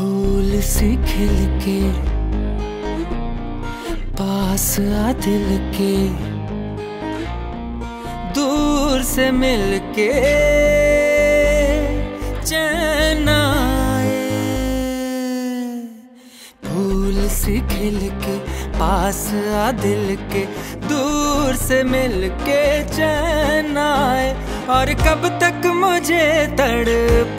फूल सी खिल के, पास दिल के, दूर से मिल के फूल सी खिल के, पास आ दिल के, दूर से मिल के चैन और कब तक मुझे तड़ मेरे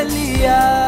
Elias.